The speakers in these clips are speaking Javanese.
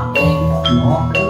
어.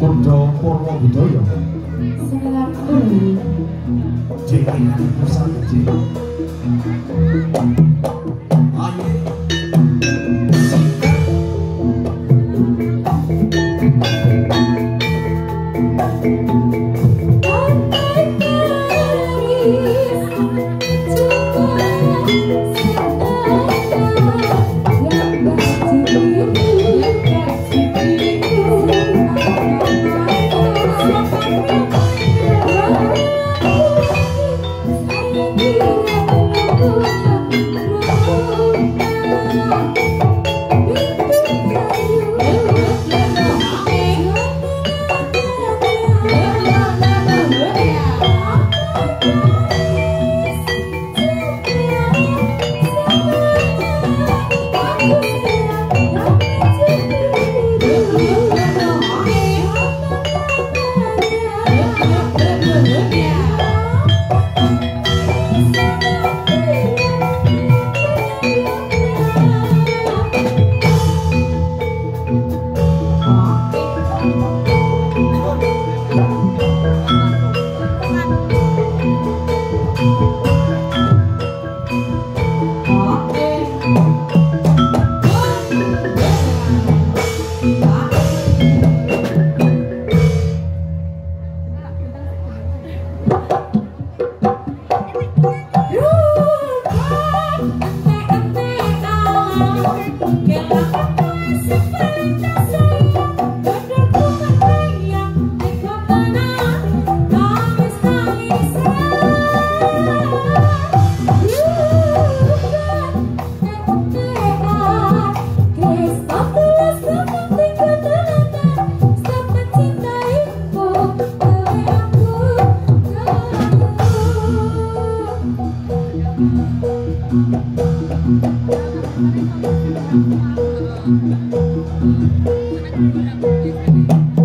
Kondo Purwo Budoyo Selamat menikmati J.I.D. Pusat J.I.D. Thank you.